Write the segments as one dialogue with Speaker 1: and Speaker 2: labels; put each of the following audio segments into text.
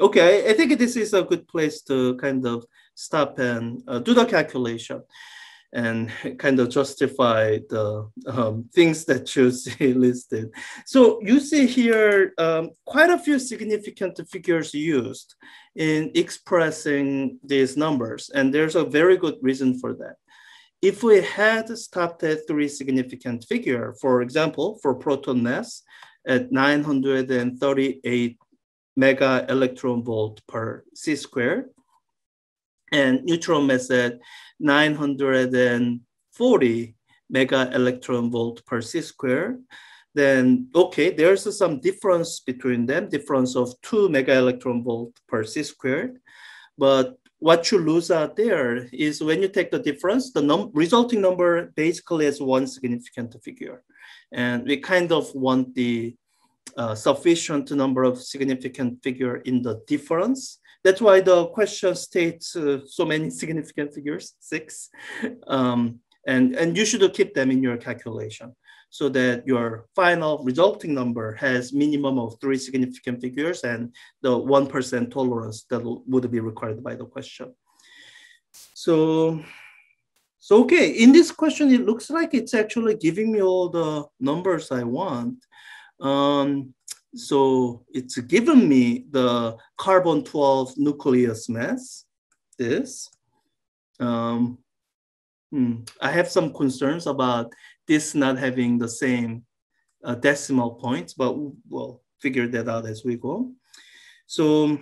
Speaker 1: okay, I think this is a good place to kind of stop and uh, do the calculation and kind of justify the um, things that you see listed. So you see here um, quite a few significant figures used in expressing these numbers, and there's a very good reason for that. If we had stopped at three significant figure, for example, for proton mass at 938 mega electron volt per c squared, and mass at 940 mega electron volt per c squared, then okay, there's some difference between them, difference of two mega electron volt per c squared. But what you lose out there is when you take the difference, the num resulting number basically is one significant figure. And we kind of want the uh, sufficient number of significant figure in the difference. That's why the question states uh, so many significant figures, six. Um, and, and you should keep them in your calculation so that your final resulting number has minimum of three significant figures and the 1% tolerance that would be required by the question. So, so okay, in this question, it looks like it's actually giving me all the numbers I want. Um, so it's given me the carbon 12 nucleus mass, this. Um, hmm, I have some concerns about this not having the same uh, decimal points, but we'll figure that out as we go. So,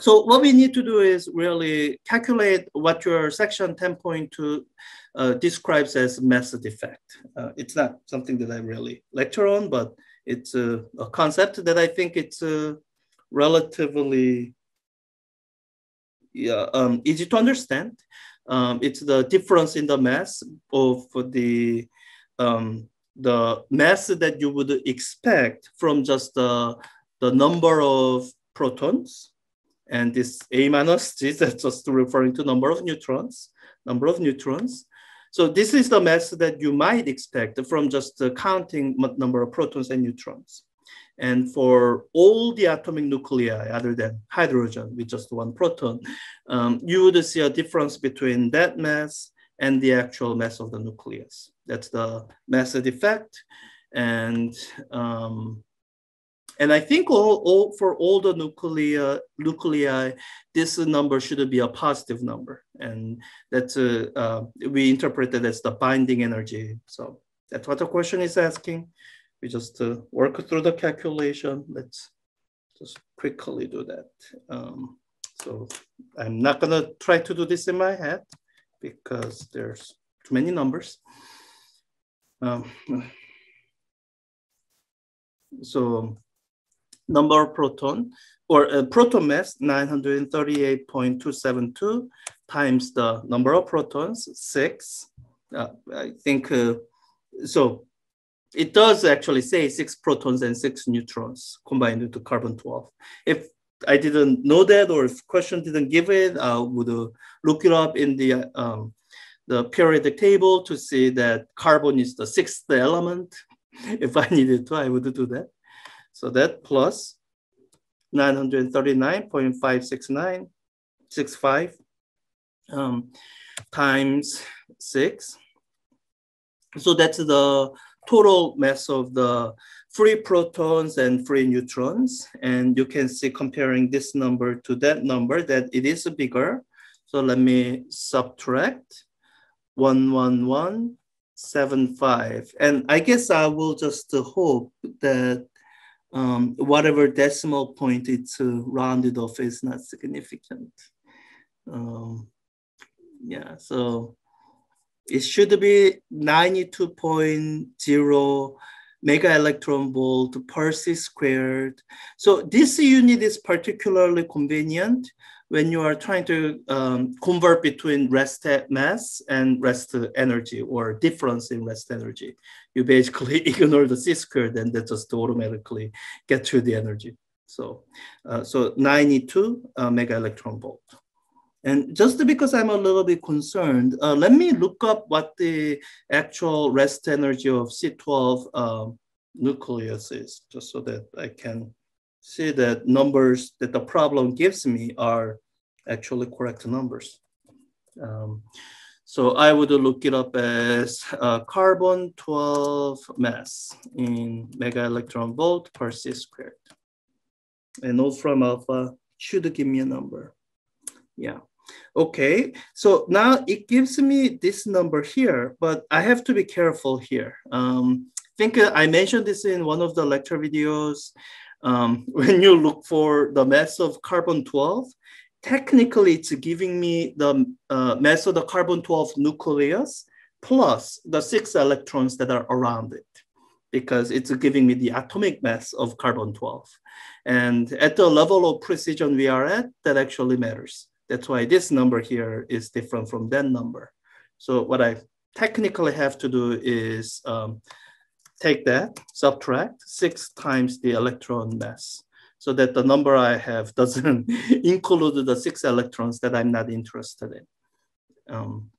Speaker 1: so what we need to do is really calculate what your section 10.2 uh, describes as mass defect. Uh, it's not something that I really lecture on, but it's a, a concept that I think it's uh, relatively yeah, um, easy to understand. Um, it's the difference in the mass of the um, the mass that you would expect from just the, the number of protons. And this A minus is just referring to number of neutrons, number of neutrons. So this is the mass that you might expect from just counting number of protons and neutrons. And for all the atomic nuclei other than hydrogen with just one proton, um, you would see a difference between that mass and the actual mass of the nucleus. That's the mass defect. And, um, and I think all, all, for all the nuclei, nuclei, this number should be a positive number. And that's, uh, uh, we interpret it as the binding energy. So that's what the question is asking we just uh, work through the calculation. Let's just quickly do that. Um, so I'm not gonna try to do this in my head because there's too many numbers. Um, so number of proton or uh, proton mass 938.272 times the number of protons, six. Uh, I think, uh, so it does actually say six protons and six neutrons combined into carbon 12. If I didn't know that, or if question didn't give it, I would uh, look it up in the um, the periodic table to see that carbon is the sixth element. if I needed to, I would do that. So that plus 939.56965 um, times six. So that's the total mass of the free protons and free neutrons. And you can see comparing this number to that number that it is bigger. So let me subtract 11175. And I guess I will just hope that um, whatever decimal point it's uh, rounded off is not significant. Um, yeah, so it should be 92.0 mega electron volt per c squared. So this unit is particularly convenient when you are trying to um, convert between rest mass and rest energy or difference in rest energy. You basically ignore the c squared and that just automatically get you the energy. So, uh, so 92 uh, mega electron volt. And just because I'm a little bit concerned, uh, let me look up what the actual rest energy of C12 um, nucleus is, just so that I can see that numbers that the problem gives me are actually correct numbers. Um, so I would look it up as uh, carbon 12 mass in mega electron volt per c squared. And Wolfram Alpha should give me a number. Yeah. Okay, so now it gives me this number here, but I have to be careful here. Um, I think I mentioned this in one of the lecture videos. Um, when you look for the mass of carbon 12, technically it's giving me the uh, mass of the carbon 12 nucleus plus the six electrons that are around it because it's giving me the atomic mass of carbon 12. And at the level of precision we are at, that actually matters. That's why this number here is different from that number. So what I technically have to do is um, take that, subtract six times the electron mass so that the number I have doesn't include the six electrons that I'm not interested in. Um,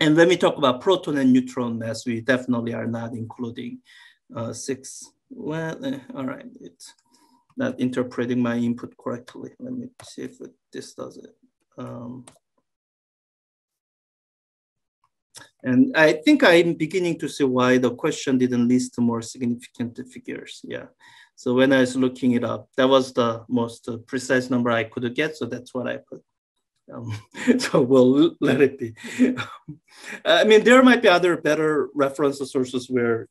Speaker 1: and when we talk about proton and neutron mass, we definitely are not including uh, six. Well, uh, all right, it's not interpreting my input correctly. Let me see if it, this does it. Um, and I think I'm beginning to see why the question didn't list more significant figures. Yeah. So when I was looking it up, that was the most uh, precise number I could get. So that's what I put. Um, so we'll let it be. I mean, there might be other better reference sources where,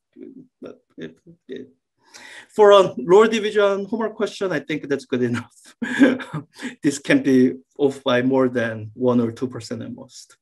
Speaker 1: for a lower division homework question, I think that's good enough. this can be off by more than one or 2% at most.